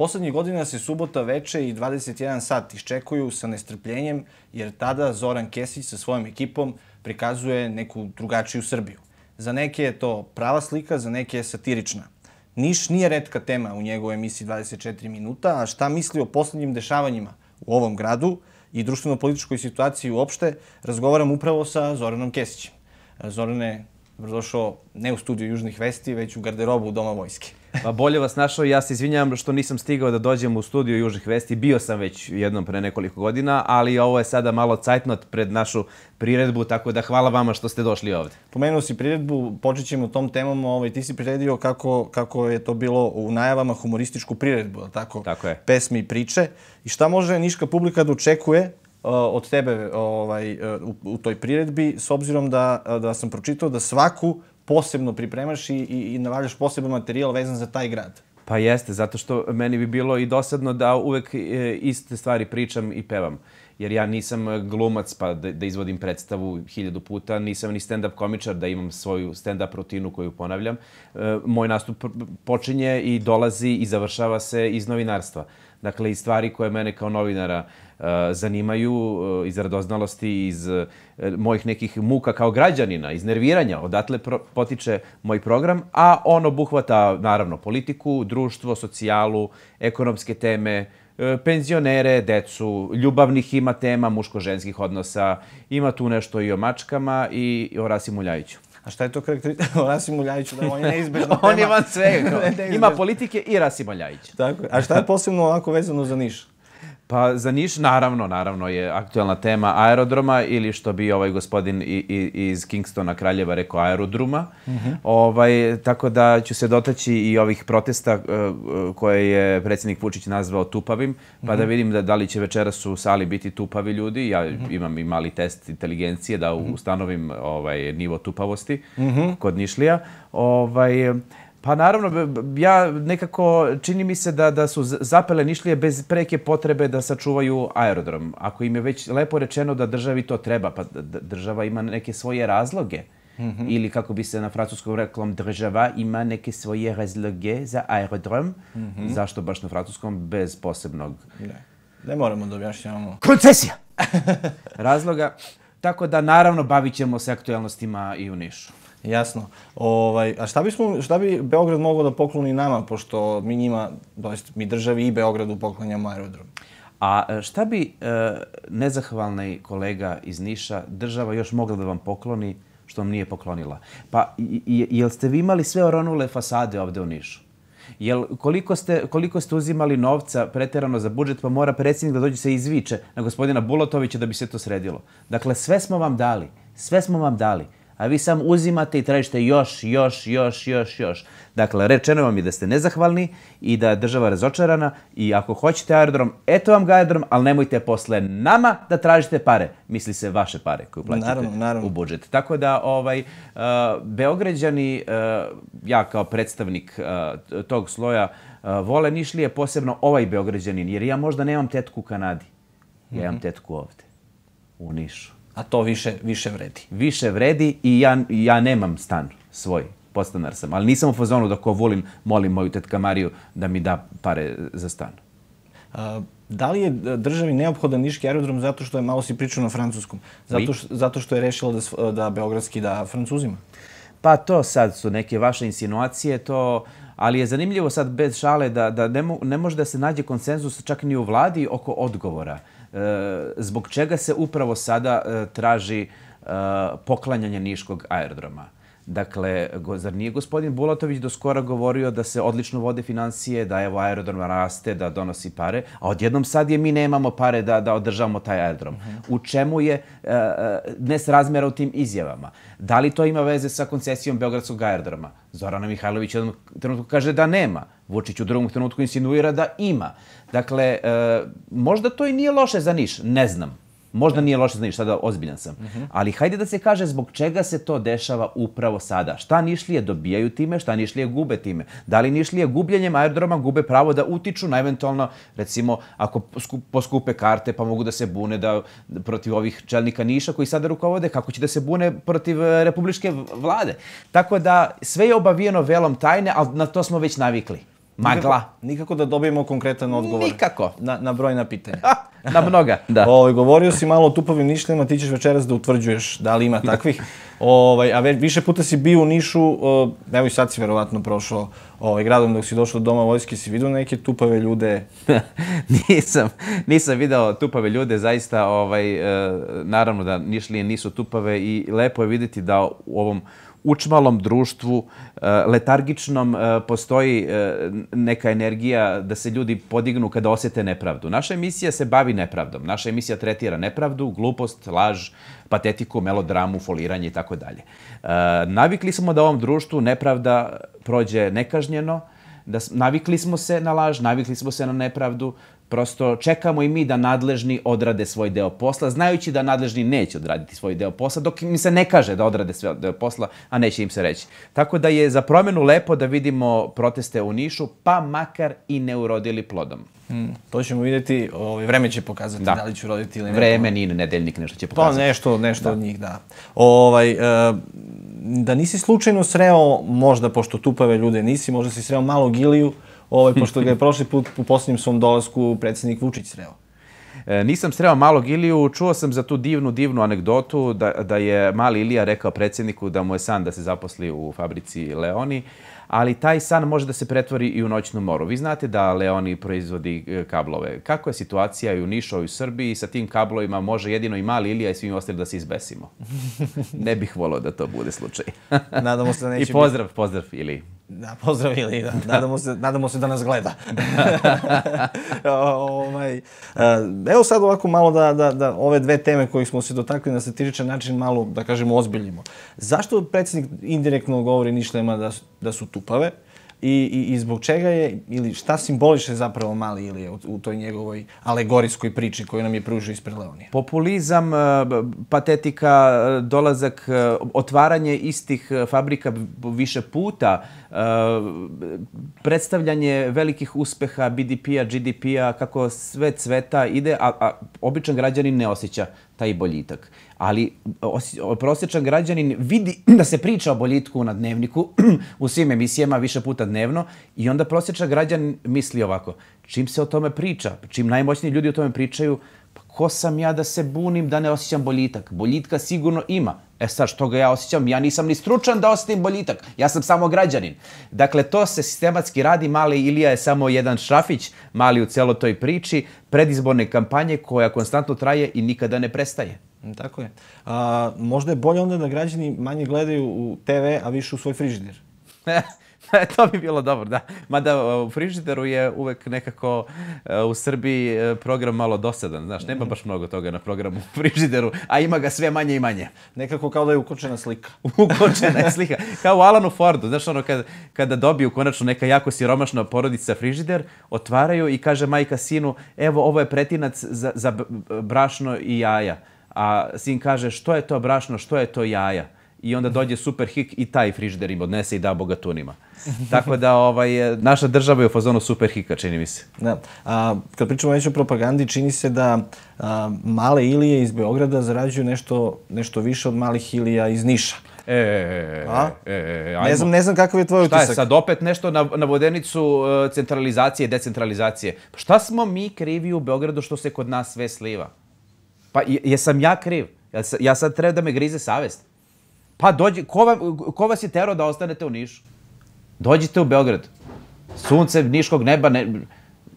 Poslednjih godina se subota veče i 21 sat iščekuju sa nestrpljenjem, jer tada Zoran Kesić sa svojom ekipom prikazuje neku drugačiju Srbiju. Za neke je to prava slika, za neke je satirična. Niš nije redka tema u njegovoj emisiji 24 minuta, a šta misli o poslednjim dešavanjima u ovom gradu i društveno-političkoj situaciji uopšte, razgovaram upravo sa Zoranom Kesićem. Zorane, dobrodošao ne u studiju Južnih vesti, već u garderobu Doma vojske. Pa bolje vas našao, ja se izvinjam što nisam stigao da dođem u studiju Južnih vesti. Bio sam već jednom pre nekoliko godina, ali ovo je sada malo cajtnot pred našu priredbu, tako da hvala vama što ste došli ovde. Pomenuo si priredbu, počet ćemo tom temom, ovaj, ti si priredio kako, kako je to bilo u najavama humorističku priredbu, tako? Tako je. Pesme i priče. I šta može niška publika da očekuje uh, od tebe ovaj, uh, u, u toj priredbi, s obzirom da, da sam pročitao da svaku posebno pripremaš i, i, i navaljaš poseban materijal vezan za taj grad. Pa jeste, zato što meni bi bilo i dosadno da uvek e, iste stvari pričam i pevam. Jer ja nisam glumac pa da, da izvodim predstavu hiljadu puta, nisam ni stand-up komičar da imam svoju stand-up rutinu koju ponavljam. E, moj nastup počinje i dolazi i završava se iz novinarstva. Dakle, i stvari koje mene kao novinara uh, zanimaju uh, iz radoznalosti, iz uh, mojih nekih muka kao građanina, iz nerviranja. Odatle pro, potiče moj program, a on obuhvata, naravno, politiku, društvo, socijalu, ekonomske teme, penzionere, decu, ljubavnih ima tema, muško-ženskih odnosa, ima tu nešto i o mačkama i o Rasimu Ljajiću. A šta je to karakteristika o Rasimu Ljajiću? Da on je neizbežna tema. on je van svega. Ima politike i Rasima Ljajića. Tako je. A šta je posebno ovako vezano za Niš? Pa za Niš, naravno, naravno je aktualna tema aerodroma ili što bi ovaj gospodin i, i, iz Kingstona Kraljeva rekao aerodruma. Mm -hmm. ovaj, tako da ću se dotaći i ovih protesta uh, koje je predsjednik Vučić nazvao tupavim, pa mm -hmm. da mhm. vidim da, da li će večeras u sali biti tupavi ljudi. Ja mm -hmm. imam i mali test inteligencije da mhm. ustanovim ovaj, nivo tupavosti mhm. kod Nišlija. Ovaj, Pa naravno, ja nekako, čini mi se da, da su zapele nišlije bez preke potrebe da sačuvaju aerodrom. Ako im je već lepo rečeno da državi to treba, pa država ima neke svoje razloge. Mm -hmm. Ili kako bi se na francuskom reklo, država ima neke svoje razloge za aerodrom. Mm -hmm. Zašto baš na francuskom bez posebnog... Ne, ne moramo da objašnjavamo. Koncesija! Razloga. Tako da, naravno, bavit ćemo se aktualnostima i u Nišu. Jasno. Ovaj, a šta, bismo, šta bi Beograd mogao da pokloni nama, pošto mi njima, jest mi državi i Beogradu poklanjamo aerodrom? A e, šta bi e, nezahvalni kolega iz Niša država još mogla da vam pokloni što vam nije poklonila? Pa, jel ste vi imali sve oronule fasade ovde u Nišu? Jel, koliko ste, koliko ste uzimali novca preterano za budžet, pa mora predsjednik da dođe se izviče na gospodina Bulatovića da bi se to sredilo? Dakle, sve smo vam dali. Sve smo vam dali a vi sam uzimate i tražite još, još, još, još, još. Dakle, rečeno vam je da ste nezahvalni i da je država razočarana i ako hoćete aerodrom, eto vam ga aerodrom, ali nemojte posle nama da tražite pare. Misli se vaše pare koje uplaćate naravno, naravno. u budžet. Tako da, ovaj, uh, Beograđani, uh, ja kao predstavnik uh, tog sloja, vole Nišlije, posebno ovaj Beograđanin, jer ja možda nemam tetku u Kanadi. Ja imam mhm. tetku ovde, u Nišu a to više, više vredi. Više vredi i ja, ja nemam stan svoj, podstanar sam, ali nisam u fazonu da ko volim, molim moju tetka Mariju da mi da pare za stan. A, da li je državi neophodan niški aerodrom zato što je malo si pričao na francuskom? Zato, što, zato što je rešila da, da Beogradski da francuzima? Pa to sad su neke vaše insinuacije, to, ali je zanimljivo sad bez šale da, da ne, mo, ne može da se nađe konsenzus čak ni u vladi oko odgovora. E, zbog čega se upravo sada e, traži e, poklanjanje Niškog aerodroma. Dakle, zar nije gospodin Bulatović do skora govorio da se odlično vode financije, da evo aerodrom raste, da donosi pare, a odjednom sad je mi nemamo pare da, da održavamo taj aerodrom. Uh -huh. U čemu je uh, nesrazmera u tim izjavama? Da li to ima veze sa koncesijom Beogradskog aerodroma? Zorana Mihajlović jednom trenutku kaže da nema. Vučić u drugom trenutku insinuira da ima. Dakle, uh, možda to i nije loše za Niš, ne znam. Možda nije loše, znaš, sada ozbiljan sam. Uh -huh. Ali hajde da se kaže zbog čega se to dešava upravo sada. Šta Nišlije dobijaju time, šta Nišlije gube time. Da li Nišlije gubljenjem aerodroma gube pravo da utiču na eventualno, recimo, ako poskupe karte pa mogu da se bune da protiv ovih čelnika Niša koji sada rukovode, kako će da se bune protiv e, republičke vlade. Tako da sve je obavijeno velom tajne, ali na to smo već navikli magla. Nikako, nikako da dobijemo konkretan odgovor. Nikako. Na, na brojna pitanja. Na mnoga, da. Ovaj, govorio si malo o tupavim nišlijama, ti ćeš večeras da utvrđuješ da li ima takvih. Ovaj, a ve, više puta si bio u Nišu, o, evo i sad si verovatno prošao ovaj, gradom dok si došao do Doma vojske, si vidio neke tupave ljude? nisam, nisam video tupave ljude, zaista, ovaj, e, naravno da Nišlije nisu tupave i lepo je videti da u ovom učmalom društvu, e, letargičnom, e, postoji e, neka energija da se ljudi podignu kada osete nepravdu. Naša emisija se bavi nepravdom. Naša emisija tretira nepravdu, glupost, laž, patetiku, melodramu, foliranje i tako dalje. Navikli smo da u ovom društvu nepravda prođe nekažnjeno, da navikli smo se na laž, navikli smo se na nepravdu, Prosto čekamo i mi da nadležni odrade svoj deo posla, znajući da nadležni neće odraditi svoj deo posla, dok im se ne kaže da odrade svoj deo posla, a neće im se reći. Tako da je za promenu lepo da vidimo proteste u Nišu, pa makar i ne urodili plodom. Hmm, to ćemo vidjeti, ovaj, vreme će pokazati da, da li će uroditi ili ne. Vreme, ni nedeljnik, nešto će pa pokazati. Pa nešto, nešto da. od njih, da. Ovaj, uh, da nisi slučajno sreo, možda, pošto tupave ljude nisi, možda si sreo malo Giliju, ovaj, pošto ga je prošli put u posljednjem svom dolasku predsednik Vučić sreo. E, nisam sreo malog Iliju, čuo sam za tu divnu, divnu anegdotu da, da je mali Ilija rekao predsjedniku da mu je san da se zaposli u fabrici Leoni, ali taj san može da se pretvori i u noćnu moru. Vi znate da Leoni proizvodi e, kablove. Kako je situacija i u Nišu i u Srbiji? Sa tim kablovima može jedino i mali Ilija i svim ostali da se izbesimo. ne bih volao da to bude slučaj. Nadamo se da neće I pozdrav, biti... pozdrav Ili. Da, pozdravili, da. Nadamo se, nadamo se da nas gleda. ovaj, e, evo sad ovako malo da, da, da ove dve teme koje smo se dotakli na satiričan način malo, da kažemo, ozbiljimo. Zašto predsjednik indirektno govori Nišlema da, da su tupave? I, i, i zbog čega je, ili šta simboliše zapravo mali Ilije u, u toj njegovoj alegorijskoj priči koju nam je pružio ispred Leonija? Populizam, e, patetika, e, dolazak, e, otvaranje istih fabrika više puta, predstavljanje velikih uspeha BDP-a, GDP-a, kako sve cveta ide, a, a običan građanin ne osjeća taj boljitak. Ali prosječan građanin vidi da se priča o boljitku na dnevniku u svim emisijama više puta dnevno i onda prosječan građanin misli ovako, čim se o tome priča, čim najmoćniji ljudi o tome pričaju, pa ko sam ja da se bunim da ne osjećam boljitak? Boljitka sigurno ima. E sad, što ga ja osjećam? Ja nisam ni stručan da osjetim boljitak. Ja sam samo građanin. Dakle, to se sistematski radi. Mali Ilija je samo jedan šrafić, mali u celo toj priči, predizborne kampanje koja konstantno traje i nikada ne prestaje. Mm, tako je. A, možda je bolje onda da građani manje gledaju u TV, a više u svoj frižider. to bi bilo dobro, da. Mada u frižideru je uvek nekako u Srbiji e, program malo dosadan, znaš, nema baš mnogo toga na programu u frižideru, a ima ga sve manje i manje. Nekako kao da je ukočena slika. ukočena je slika. Kao u Alanu Fordu, znaš, ono, kada, kada dobiju konačno neka jako siromašna porodica frižider, otvaraju i kaže majka sinu, evo, ovo je pretinac za, za brašno i jaja. A sin kaže, što je to brašno, što je to jaja? I onda dođe super hik i taj frižider im odnese i da bogatunima. Tako da ovaj, naša država je u fazonu super hika, čini mi se. Da. A, kad pričamo već o propagandi, čini se da a, male Ilije iz Beograda zarađuju nešto, nešto više od malih Ilija iz Niša. E, e, e, e, ajmo. Ne znam, ne znam kakav je tvoj utisak. Šta je sad opet nešto na, na vodenicu centralizacije i decentralizacije? Pa šta smo mi krivi u Beogradu što se kod nas sve sliva? Pa jesam ja kriv? Ja sad treba da me grize savest. Pa dođi, ko, vam, ko vas je terao da ostanete u Nišu? Dođite u Beograd. Sunce niškog neba ne,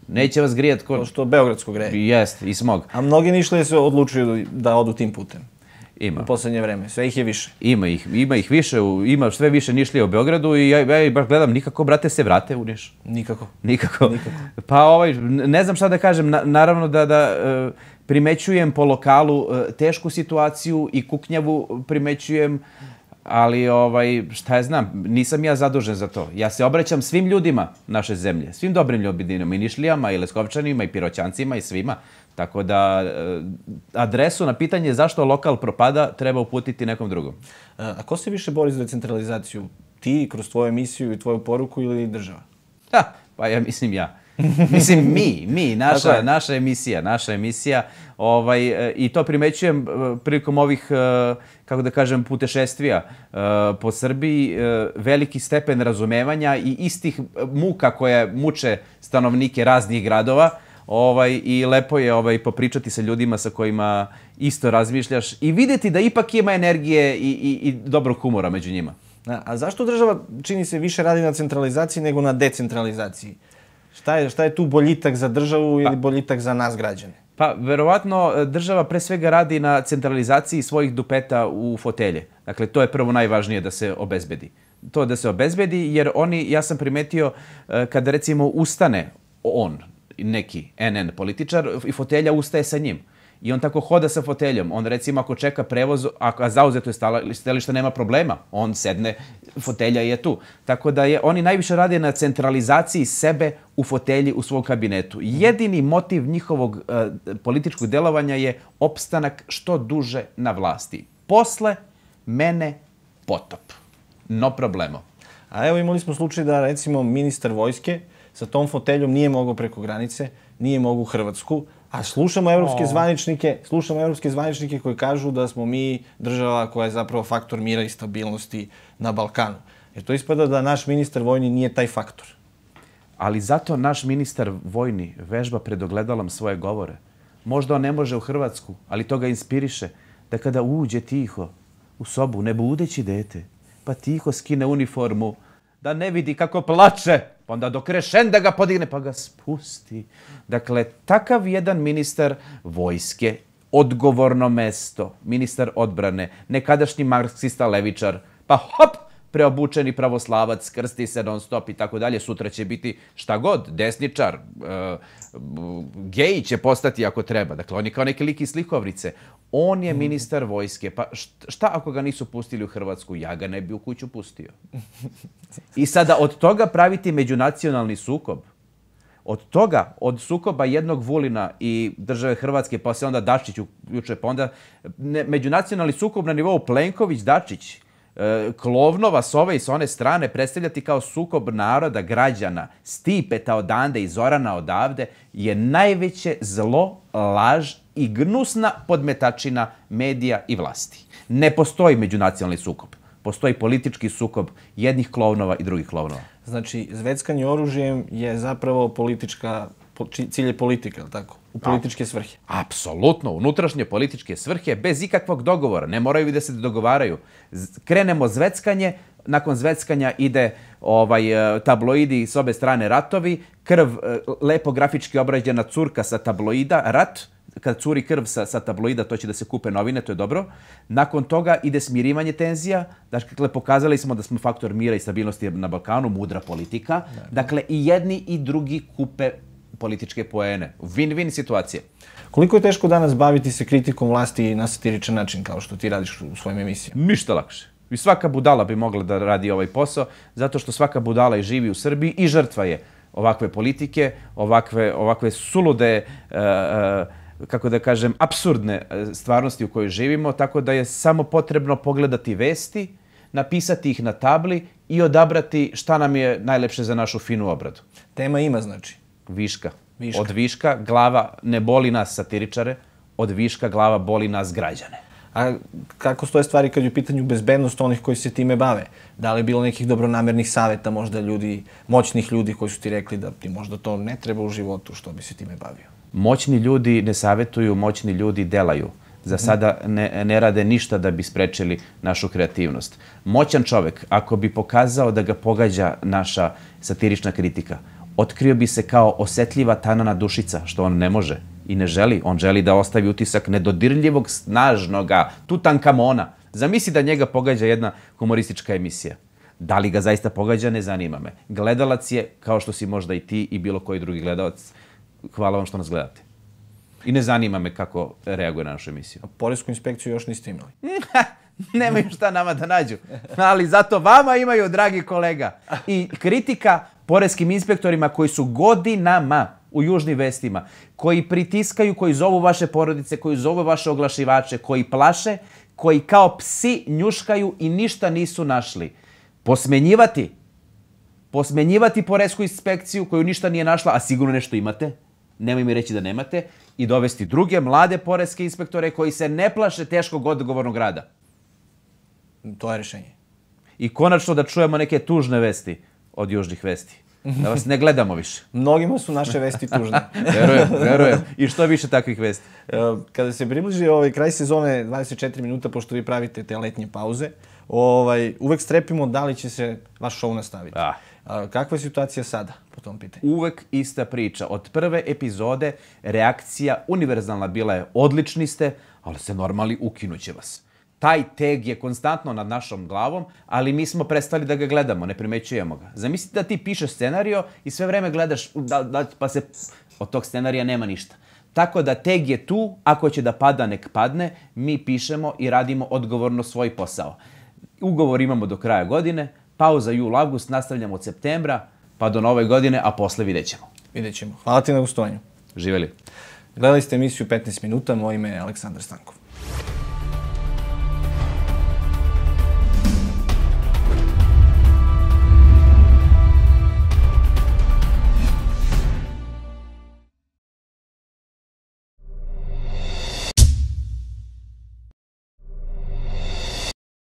neće vas grijat. Ko... To što Beogradsko greje. Jest, i smog. A mnogi nišli se odlučuju da odu tim putem. Ima. U poslednje vreme. Sve ih je više. Ima ih, ima ih više, ima sve više nišlija u Beogradu i ja, ja baš gledam nikako, brate, se vrate u Niš. Nikako. Nikako. Nikako. Pa ovaj, ne znam šta da kažem, na, naravno da, da uh, primećujem po lokalu uh, tešku situaciju i kuknjavu primećujem ali ovaj, šta je znam, nisam ja zadužen za to. Ja se obraćam svim ljudima naše zemlje, svim dobrim ljubidinama, i Nišlijama, i Leskovčanima, i Piroćancima, i svima. Tako da, eh, adresu na pitanje zašto lokal propada treba uputiti nekom drugom. A ko se više bori za decentralizaciju? Ti, kroz tvoju emisiju i tvoju poruku ili država? Ha, pa ja mislim ja. Mislim, mi, mi, naša, naša emisija, naša emisija. Ovaj, I to primećujem prilikom ovih, kako da kažem, putešestvija po Srbiji. Veliki stepen razumevanja i istih muka koje muče stanovnike raznih gradova ovaj, i lepo je ovaj, popričati sa ljudima sa kojima isto razmišljaš i videti da ipak ima energije i, i, i dobrog humora među njima. A, a zašto država, čini se, više radi na centralizaciji nego na decentralizaciji? Šta je, šta je tu boljitak za državu ili pa, boljitak za nas građane? Pa, verovatno, država pre svega radi na centralizaciji svojih dupeta u fotelje. Dakle, to je prvo najvažnije da se obezbedi. To da se obezbedi, jer oni, ja sam primetio, e, kada recimo ustane on, neki NN političar i fotelja ustaje sa njim. I on tako hoda sa foteljom. On recimo ako čeka prevoz, a zauzeto je stelište, nema problema. On sedne, fotelja je tu. Tako da je, oni najviše rade na centralizaciji sebe u fotelji u svom kabinetu. Jedini motiv njihovog uh, političkog delovanja je opstanak što duže na vlasti. Posle mene potop. No problemo. A evo imali smo slučaj da recimo ministar vojske sa tom foteljom nije mogao preko granice, nije mogao u Hrvatsku, a slušamo evropske zvaničnike, slušamo evropske zvaničnike koji kažu da smo mi država koja je zapravo faktor mira i stabilnosti na Balkanu. Jer to ispada da naš ministar vojni nije taj faktor. Ali zato naš ministar vojni vežba pred ogledalom svoje govore. Možda on ne može u Hrvatsku, ali to ga inspiriše da kada uđe tiho u sobu, ne budeći dete, pa tiho skine uniformu, da ne vidi kako plače, pa onda do krešenda ga podigne, pa ga spusti. Dakle, takav jedan ministar vojske, odgovorno mesto, ministar odbrane, nekadašnji marksista levičar, pa hop, preobučeni pravoslavac, krsti se non stop i tako dalje, sutra će biti šta god, desničar, uh, gej će postati ako treba. Dakle, on je kao neki lik iz slikovnice. On je ministar vojske. Pa šta ako ga nisu pustili u Hrvatsku? Ja ga ne bi u kuću pustio. I sada od toga praviti međunacionalni sukob. Od toga, od sukoba jednog Vulina i države Hrvatske, pa se onda Dačić uključuje, pa onda ne, međunacionalni sukob na nivou Plenković-Dačić, e, Klovnova s ove i s one strane predstavljati kao sukob naroda, građana, Stipeta odande i Zorana odavde, je najveće zlo, laž i gnusna podmetačina medija i vlasti. Ne postoji međunacionalni sukob. Postoji politički sukob jednih klovnova i drugih klovnova. Znači, zveckanje oružjem je zapravo politička, cilj je politika, tako? U političke svrhe. Apsolutno, unutrašnje političke svrhe, bez ikakvog dogovora. Ne moraju da se dogovaraju. Krenemo zveckanje, nakon zveckanja ide ovaj e, tabloidi s obe strane ratovi, krv e, lepo grafički obrađena curka sa tabloida, rat, kad curi krv sa, sa tabloida, to će da se kupe novine, to je dobro. Nakon toga ide smirivanje tenzija. Dakle, pokazali smo da smo faktor mira i stabilnosti na Balkanu, mudra politika. Dakle, i jedni i drugi kupe političke poene. Win-win situacije. Koliko je teško danas baviti se kritikom vlasti na satiričan način, kao što ti radiš u svojim emisijama? Ništa lakše. I svaka budala bi mogla da radi ovaj posao, zato što svaka budala i živi u Srbiji i žrtva je ovakve politike, ovakve, ovakve sulude, uh, kako da kažem, absurdne stvarnosti u kojoj živimo, tako da je samo potrebno pogledati vesti, napisati ih na tabli i odabrati šta nam je najlepše za našu finu obradu. Tema ima, znači? Viška. viška. Od viška glava ne boli nas satiričare, od viška glava boli nas građane. A kako stoje stvari kad je u pitanju bezbednost onih koji se time bave? Da li je bilo nekih dobronamernih saveta, možda ljudi, moćnih ljudi koji su ti rekli da ti možda to ne treba u životu, što bi se time bavio? Moćni ljudi ne savetuju, moćni ljudi delaju. Za sada ne, ne rade ništa da bi sprečili našu kreativnost. Moćan čovek, ako bi pokazao da ga pogađa naša satirična kritika, otkrio bi se kao osetljiva tanana dušica, što on ne može i ne želi. On želi da ostavi utisak nedodirljivog, snažnoga Tutankamona. Zamisli da njega pogađa jedna humoristička emisija. Da li ga zaista pogađa, ne zanima me. Gledalac je, kao što si možda i ti i bilo koji drugi gledalac. Hvala vam što nas gledate. I ne zanima me kako reaguje na našu emisiju. A Poresku inspekciju još niste imali? Nemaju šta nama da nađu. Ali zato vama imaju, dragi kolega. I kritika poreskim inspektorima koji su godinama u južnim vestima, koji pritiskaju, koji zovu vaše porodice, koji zovu vaše oglašivače, koji plaše, koji kao psi njuškaju i ništa nisu našli. Posmenjivati posmenjivati poresku inspekciju koju ništa nije našla, a sigurno nešto imate, nemoj mi reći da nemate, i dovesti druge mlade poreske inspektore koji se ne plaše teškog odgovornog rada. To je rešenje. I konačno da čujemo neke tužne vesti od južnih vesti. Da vas ne gledamo više. Mnogima su naše vesti tužne. verujem, verujem. I što više takvih vesti? E, Kada se približi ovaj kraj sezone 24 minuta, pošto vi pravite te letnje pauze, ovaj, uvek strepimo da li će se vaš show nastaviti. Ah. Kakva je situacija sada po tom pitanju? Uvek ista priča. Od prve epizode reakcija univerzalna bila je odlični ste, ali ste normalni, ukinuće vas. Taj tag je konstantno nad našom glavom, ali mi smo prestali da ga gledamo, ne primećujemo ga. Zamislite da ti pišeš scenario i sve vreme gledaš, da, da, pa se od tog scenarija nema ništa. Tako da tag je tu, ako će da pada, nek padne, mi pišemo i radimo odgovorno svoj posao. Ugovor imamo do kraja godine, pauza jul-avgust, nastavljamo od septembra, pa do nove godine, a posle vidjet ćemo. Vidjet ćemo. Hvala ti na gostovanju. Živeli. Gledali ste emisiju 15 minuta, moje ime je Aleksandar Stankov.